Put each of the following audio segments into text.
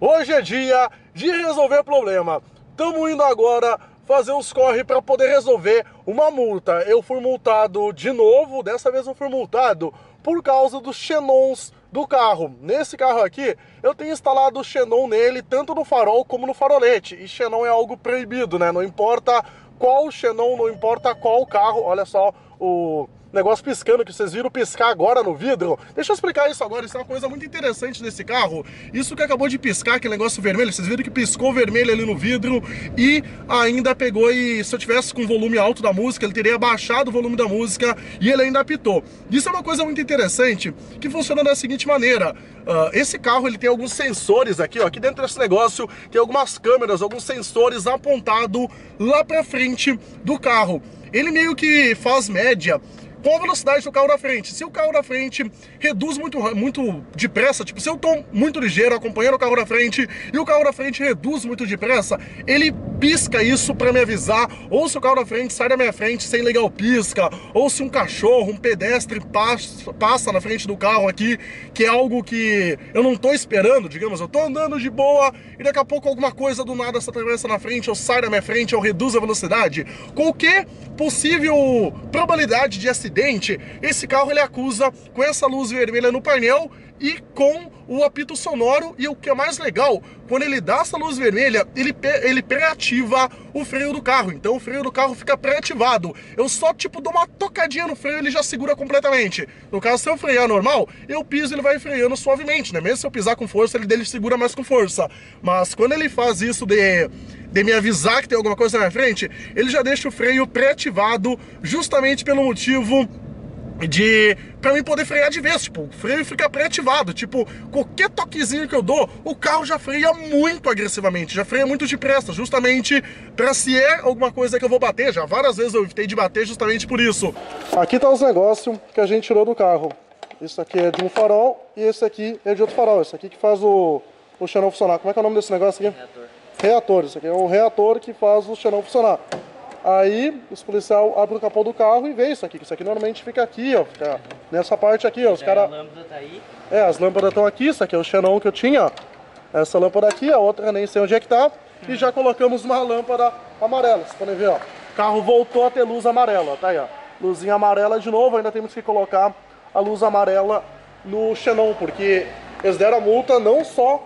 Hoje é dia de resolver problema. Tamo indo agora fazer uns corre para poder resolver uma multa. Eu fui multado de novo, dessa vez eu fui multado por causa dos xenons do carro. Nesse carro aqui, eu tenho instalado xenon nele, tanto no farol como no farolete. E xenon é algo proibido, né? Não importa qual xenon, não importa qual carro. Olha só o negócio piscando que vocês viram piscar agora no vidro. Deixa eu explicar isso agora, isso é uma coisa muito interessante desse carro. Isso que acabou de piscar, aquele negócio vermelho, vocês viram que piscou vermelho ali no vidro e ainda pegou e se eu tivesse com o volume alto da música, ele teria baixado o volume da música e ele ainda apitou. Isso é uma coisa muito interessante que funciona da seguinte maneira. Uh, esse carro ele tem alguns sensores aqui, ó, aqui dentro desse negócio tem algumas câmeras, alguns sensores apontados lá pra frente do carro. Ele meio que faz média com a velocidade do carro da frente. Se o carro da frente reduz muito, muito depressa, tipo, se eu tô muito ligeiro acompanhando o carro da frente e o carro da frente reduz muito depressa, ele pisca isso para me avisar, ou se o carro da frente sai da minha frente sem ligar o pisca, ou se um cachorro, um pedestre passa, passa na frente do carro aqui, que é algo que eu não tô esperando, digamos, eu tô andando de boa e daqui a pouco alguma coisa do nada se atravessa na frente, ou sai da minha frente, ou reduz a velocidade. Qualquer possível probabilidade de acidente esse carro ele acusa com essa luz vermelha no painel e com o apito sonoro e o que é mais legal, quando ele dá essa luz vermelha, ele, ele pré-ativa o freio do carro, então o freio do carro fica pré-ativado. Eu só tipo dou uma tocadinha no freio ele já segura completamente. No caso, se eu frear normal, eu piso ele vai freando suavemente, né? Mesmo se eu pisar com força, ele dele segura mais com força. Mas quando ele faz isso de de me avisar que tem alguma coisa na minha frente, ele já deixa o freio pré-ativado justamente pelo motivo de para mim poder frear de vez, tipo, o freio fica pré-ativado, tipo, qualquer toquezinho que eu dou, o carro já freia muito agressivamente, já freia muito depressa, justamente para se é alguma coisa que eu vou bater, já várias vezes eu evitei de bater justamente por isso. Aqui tá os negócios que a gente tirou do carro. Isso aqui é de um farol e esse aqui é de outro farol, esse aqui que faz o, o xenon funcionar. Como é que é o nome desse negócio aqui? Reator. Reator, isso aqui é o reator que faz o xenon funcionar. Aí os policial abrem o capô do carro e vê isso aqui, que isso aqui normalmente fica aqui, ó, fica nessa parte aqui, ó. Os cara... A lâmpada tá aí? É, as lâmpadas estão aqui, isso aqui é o xenon que eu tinha, ó. Essa lâmpada aqui, a outra nem sei onde é que tá. E já colocamos uma lâmpada amarela, vocês podem ver, ó. O carro voltou a ter luz amarela, tá aí, ó. Luzinha amarela de novo, ainda temos que colocar a luz amarela no xenon, porque eles deram a multa não só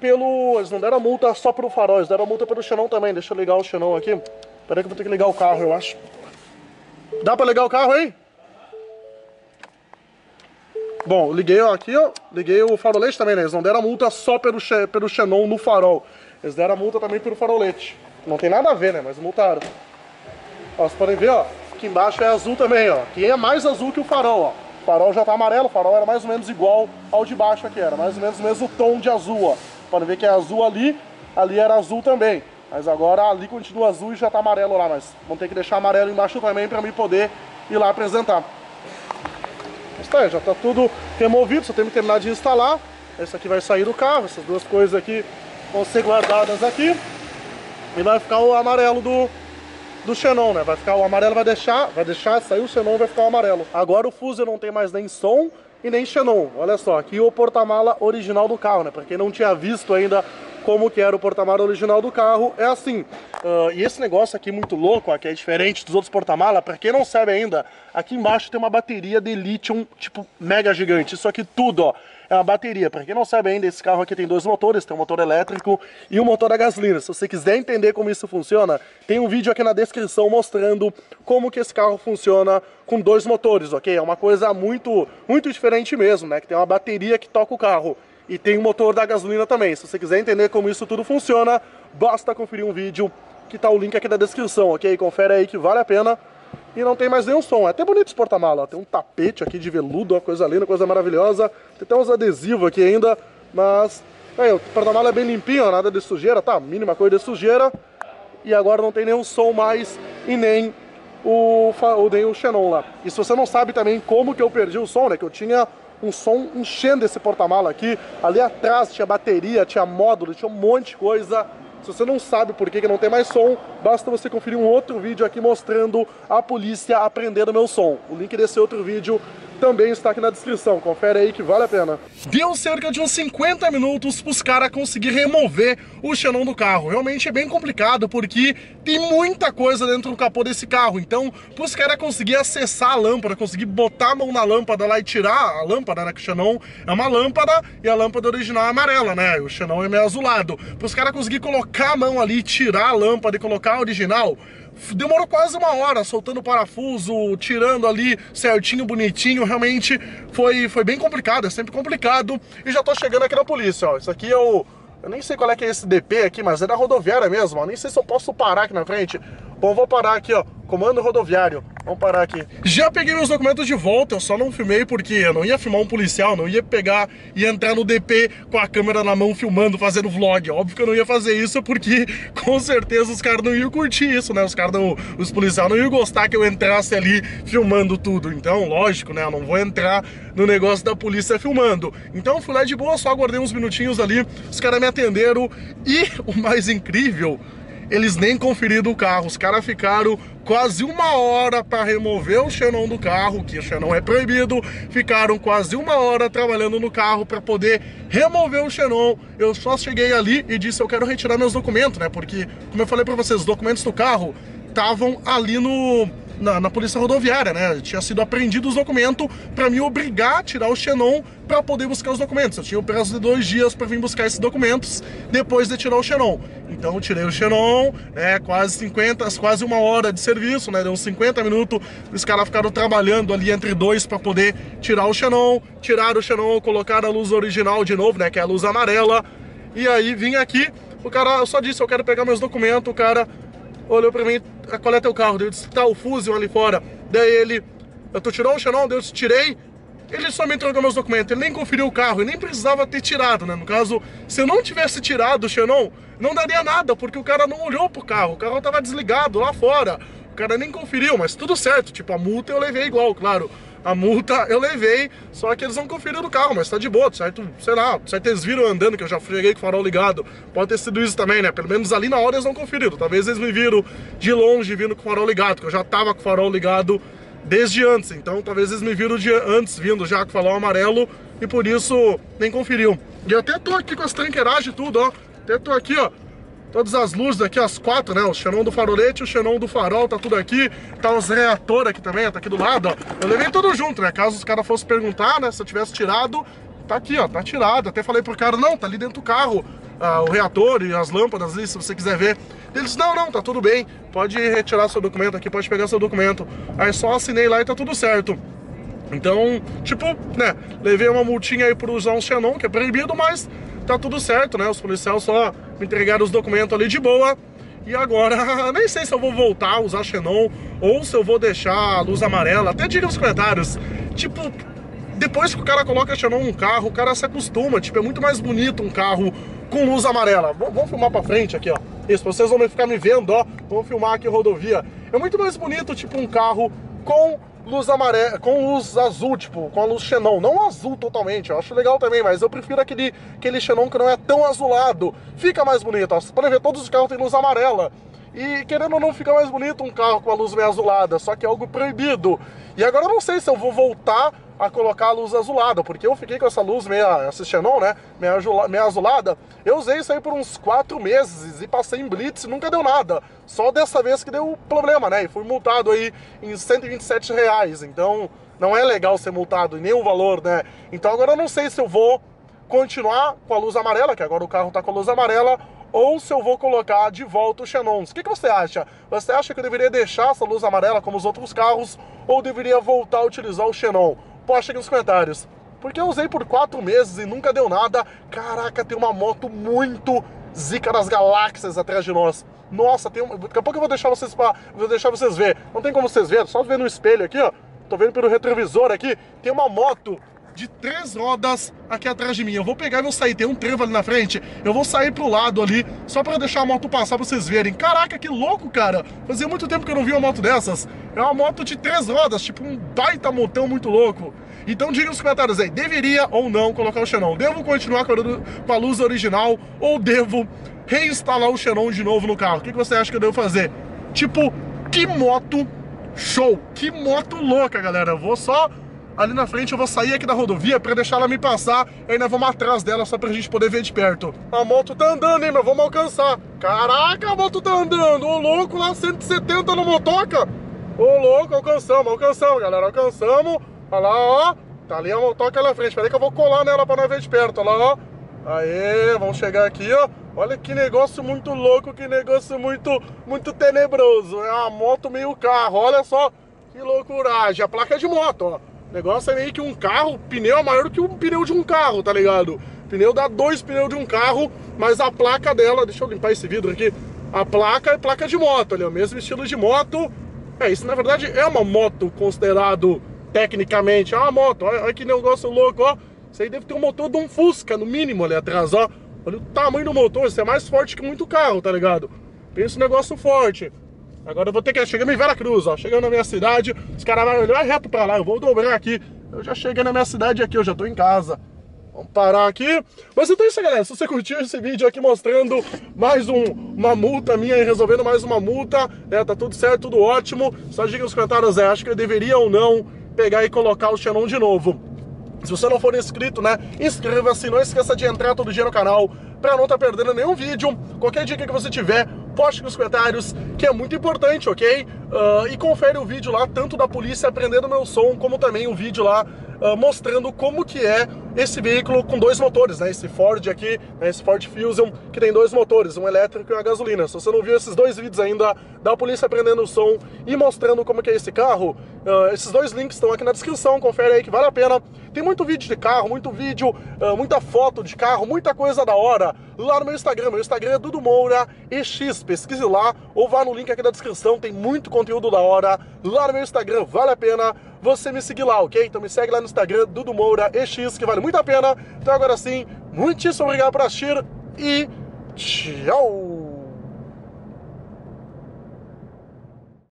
pelo... Eles não deram multa só pro farol, eles deram multa pelo xenon também. Deixa eu ligar o xenon aqui. Peraí que eu vou ter que ligar o carro, eu acho. Dá pra ligar o carro aí? Bom, liguei aqui, ó. Liguei o farolete também, né? Eles não deram multa só pelo, pelo Xenon no farol. Eles deram multa também pelo farolete. Não tem nada a ver, né? Mas multaram. Ó, vocês podem ver, ó. Aqui embaixo é azul também, ó. Aqui é mais azul que o farol, ó. O farol já tá amarelo, o farol era mais ou menos igual ao de baixo aqui. Era mais ou menos o mesmo tom de azul, ó. Podem ver que é azul ali, ali era azul também. Mas agora ali continua azul e já tá amarelo lá, mas vamos ter que deixar amarelo embaixo também para mim poder ir lá apresentar. Mas tá, já tá tudo removido, só temos que terminar de instalar. Esse aqui vai sair do carro, essas duas coisas aqui vão ser guardadas aqui. E vai ficar o amarelo do, do Xenon, né? Vai ficar o amarelo, vai deixar, vai deixar sair o Xenon vai ficar o amarelo. Agora o Fuso não tem mais nem som e nem Xenon. Olha só, aqui o porta-mala original do carro, né? Pra quem não tinha visto ainda como que era o porta-mala original do carro, é assim. Uh, e esse negócio aqui muito louco, ó, que é diferente dos outros porta-mala, para quem não sabe ainda, aqui embaixo tem uma bateria de lítio, tipo, mega gigante. Isso aqui tudo, ó, é uma bateria. Para quem não sabe ainda, esse carro aqui tem dois motores, tem um motor elétrico e um motor a gasolina. Se você quiser entender como isso funciona, tem um vídeo aqui na descrição mostrando como que esse carro funciona com dois motores, ok? É uma coisa muito, muito diferente mesmo, né? Que tem uma bateria que toca o carro e tem o motor da gasolina também. Se você quiser entender como isso tudo funciona, basta conferir um vídeo que tá o link aqui na descrição, ok? Confere aí que vale a pena. E não tem mais nenhum som. É até bonito esse porta-mala. Tem um tapete aqui de veludo, uma coisa linda, coisa maravilhosa. Tem até uns adesivos aqui ainda, mas... Aí, o porta-mala é bem limpinho, nada de sujeira, tá? Mínima coisa de sujeira. E agora não tem nenhum som mais e nem o, nem o Xenon lá. E se você não sabe também como que eu perdi o som, né? Que eu tinha um som enchendo esse porta-mala aqui. Ali atrás tinha bateria, tinha módulo, tinha um monte de coisa. Se você não sabe por que, que não tem mais som, basta você conferir um outro vídeo aqui mostrando a polícia aprendendo meu som. O link desse outro vídeo também está aqui na descrição. Confere aí que vale a pena. Deu cerca de uns 50 minutos para os caras conseguir remover o xenon do carro. Realmente é bem complicado porque tem muita coisa dentro do capô desse carro. Então, para os caras conseguir acessar a lâmpada, conseguir botar a mão na lâmpada lá e tirar a lâmpada, né? Que o xenon é uma lâmpada e a lâmpada original é amarela, né? O xenon é meio azulado. Para os caras conseguir colocar a mão ali, tirar a lâmpada e colocar original, demorou quase uma hora soltando o parafuso, tirando ali certinho, bonitinho. Realmente foi, foi bem complicado, é sempre complicado. E já tô chegando aqui na polícia, ó. Isso aqui é o. Eu nem sei qual é que é esse DP aqui, mas é da rodoviária mesmo, ó. Nem sei se eu posso parar aqui na frente. Bom, vou parar aqui, ó. Comando rodoviário. Vamos parar aqui. Já peguei meus documentos de volta, eu só não filmei porque eu não ia filmar um policial, não ia pegar e entrar no DP com a câmera na mão filmando, fazendo vlog. Óbvio que eu não ia fazer isso porque com certeza os caras não iam curtir isso, né? Os caras não, os policiais não iam gostar que eu entrasse ali filmando tudo. Então, lógico, né? Eu não vou entrar no negócio da polícia filmando. Então fui lá de boa, só aguardei uns minutinhos ali, os caras me atenderam e o mais incrível eles nem conferiram o carro. Os caras ficaram quase uma hora para remover o xenon do carro, que o xenon é proibido. Ficaram quase uma hora trabalhando no carro para poder remover o xenon. Eu só cheguei ali e disse: Eu quero retirar meus documentos, né? Porque, como eu falei para vocês, os documentos do carro estavam ali no na, na, polícia rodoviária, né? Tinha sido apreendido os documentos para me obrigar a tirar o Xenon para poder buscar os documentos. Eu tinha o prazo de dois dias para vir buscar esses documentos depois de tirar o Xenon. Então eu tirei o Xenon, né? Quase 50, quase uma hora de serviço, né? Deu uns 50 minutos. Os caras ficaram trabalhando ali entre dois para poder tirar o Xenon, tirar o Xenon, colocar a luz original de novo, né? Que é a luz amarela. E aí vim aqui, o cara só disse: Eu quero pegar meus documentos. O cara olhou pra mim, qual é teu carro? Eu disse, tá o Fusion ali fora. Daí ele, eu tô tirando o Xenon? Eu disse, tirei. Ele só me entregou meus documentos, ele nem conferiu o carro, ele nem precisava ter tirado, né? No caso, se eu não tivesse tirado o Xenon, não daria nada, porque o cara não olhou pro carro, o carro tava desligado lá fora. O cara nem conferiu, mas tudo certo, tipo, a multa eu levei igual, claro. A multa eu levei, só que eles não conferiram o carro, mas tá de boa, certo? Sei lá, certo eles viram andando, que eu já cheguei com o farol ligado. Pode ter sido isso também, né? Pelo menos ali na hora eles não conferiram. Talvez eles me viram de longe vindo com o farol ligado, que eu já tava com o farol ligado desde antes. Então talvez eles me viram de antes vindo já com o farol amarelo e por isso nem conferiu. E até tô aqui com as tranqueiragens e tudo, ó. Até tô aqui, ó, Todas as luzes aqui, as quatro, né? O xenon do farolete, o xenon do farol, tá tudo aqui. Tá os reatores aqui também, tá aqui do lado, ó. Eu levei tudo junto, né? Caso os caras fossem perguntar, né? Se eu tivesse tirado, tá aqui, ó, tá tirado. Até falei pro cara, não, tá ali dentro do carro. Ah, o reator e as lâmpadas ali, se você quiser ver. Eles, não, não, tá tudo bem. Pode retirar seu documento aqui, pode pegar seu documento. Aí só assinei lá e tá tudo certo. Então, tipo, né, levei uma multinha aí por usar um xenon, que é proibido, mas tá tudo certo, né? Os policiais só me entregaram os documentos ali de boa. E agora, nem sei se eu vou voltar a usar Xenon ou se eu vou deixar a luz amarela. Até diga nos comentários. Tipo, depois que o cara coloca Xenon no carro, o cara se acostuma. Tipo, é muito mais bonito um carro com luz amarela. Vamos filmar pra frente aqui, ó. Isso, vocês vão ficar me vendo, ó. Vamos filmar aqui rodovia. É muito mais bonito, tipo, um carro com luz amarela, com luz azul, tipo, com a luz xenon, não azul totalmente, eu acho legal também, mas eu prefiro aquele, aquele xenon que não é tão azulado, fica mais bonito, ó. você pode ver, todos os carros têm luz amarela, e querendo ou não, fica mais bonito um carro com a luz meio azulada, só que é algo proibido. E agora eu não sei se eu vou voltar a colocar a luz azulada, porque eu fiquei com essa luz meia, Xenon, né, meia, azulada, eu usei isso aí por uns 4 meses e passei em Blitz e nunca deu nada. Só dessa vez que deu problema, né, e fui multado aí em 127 reais, então não é legal ser multado, nem o valor, né. Então agora eu não sei se eu vou continuar com a luz amarela, que agora o carro tá com a luz amarela, ou se eu vou colocar de volta o Xenons. O que, que você acha? Você acha que eu deveria deixar essa luz amarela como os outros carros, ou deveria voltar a utilizar o Xenon? Posta aqui nos comentários. Porque eu usei por quatro meses e nunca deu nada. Caraca, tem uma moto muito zica das galáxias atrás de nós. Nossa, tem um... daqui a pouco eu vou deixar vocês pra... vou deixar vocês ver. Não tem como vocês verem, só ver no espelho aqui, ó. Tô vendo pelo retrovisor aqui. Tem uma moto de três rodas aqui atrás de mim. Eu vou pegar e vou sair. Tem um trevo ali na frente. Eu vou sair pro lado ali, só pra deixar a moto passar pra vocês verem. Caraca, que louco, cara. Fazia muito tempo que eu não vi uma moto dessas. É uma moto de três rodas, tipo um baita montão muito louco. Então diga nos comentários aí, deveria ou não colocar o Xenon? Devo continuar com a luz original ou devo reinstalar o Xenon de novo no carro? O que você acha que eu devo fazer? Tipo, que moto show! Que moto louca, galera! Eu vou só ali na frente, eu vou sair aqui da rodovia pra deixar ela me passar, e ainda vamos atrás dela só pra gente poder ver de perto. A moto tá andando, hein, mas vamos alcançar. Caraca, a moto tá andando! Ô louco, lá 170 no motoca! Ô louco, alcançamos, alcançamos, galera, alcançamos. Olha lá, ó. Tá ali a motoca lá na frente. Peraí que eu vou colar nela pra nós ver de perto. Olha lá, ó. Aê, vamos chegar aqui, ó. Olha que negócio muito louco, que negócio muito, muito tenebroso. É uma moto meio carro, olha só que loucuragem. A placa é de moto, ó. O negócio é meio que um carro, pneu é maior que um pneu de um carro, tá ligado? pneu dá dois pneus de um carro, mas a placa dela, deixa eu limpar esse vidro aqui. A placa é placa de moto, ali, o mesmo estilo de moto. É, isso na verdade é uma moto considerado tecnicamente, é uma moto, olha, olha que negócio louco, ó. Isso aí deve ter um motor de um Fusca, no mínimo, ali atrás, ó. Olha o tamanho do motor, isso é mais forte que muito carro, tá ligado? Pensa um negócio forte. Agora eu vou ter que... Chegamos em Veracruz, ó. Chegando na minha cidade, os caras vão olhar reto pra lá, eu vou dobrar aqui. Eu já cheguei na minha cidade aqui, eu já tô em casa. Vamos parar aqui. Mas então é isso, galera. Se você curtiu esse vídeo aqui mostrando mais um, uma multa minha e resolvendo mais uma multa, né? Tá tudo certo, tudo ótimo. Só diga nos comentários, é, acho que eu deveria ou não pegar e colocar o Xenon de novo. Se você não for inscrito, né, inscreva-se, não esqueça de entrar todo dia no canal para não estar tá perdendo nenhum vídeo. Qualquer dica que você tiver, poste nos comentários, que é muito importante, ok? Uh, e confere o vídeo lá, tanto da polícia aprendendo meu som, como também o vídeo lá uh, mostrando como que é esse veículo com dois motores, né? Esse Ford aqui, né? esse Ford Fusion, que tem dois motores, um elétrico e uma gasolina. Se você não viu esses dois vídeos ainda da polícia aprendendo o som e mostrando como que é esse carro, uh, esses dois links estão aqui na descrição, confere aí que vale a pena. Tem muito vídeo de carro, muito vídeo, muita foto de carro, muita coisa da hora lá no meu Instagram. Meu Instagram é Dudu Moura EX, pesquise lá ou vá no link aqui da descrição, tem muito conteúdo da hora lá no meu Instagram, vale a pena você me seguir lá, ok? Então me segue lá no Instagram, Dudu Moura EX, que vale muito a pena. Então agora sim, muitíssimo obrigado por assistir e tchau!